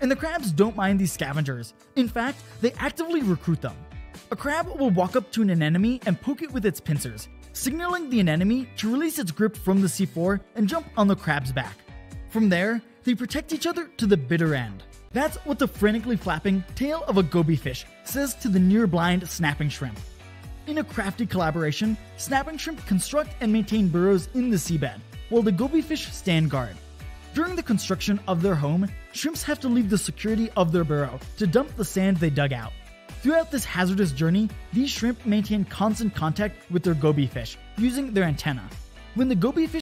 And the crabs don't mind these scavengers. In fact, they actively recruit them. A crab will walk up to an anemone and poke it with its pincers, signaling the anemone to release its grip from the C4 and jump on the crab's back. From there, they protect each other to the bitter end. That's what the frantically flapping tail of a goby fish says to the near blind snapping shrimp. In a crafty collaboration, snapping shrimp construct and maintain burrows in the seabed, while the goby fish stand guard. During the construction of their home, shrimps have to leave the security of their burrow to dump the sand they dug out. Throughout this hazardous journey, these shrimp maintain constant contact with their goby fish using their antenna. When the goby fish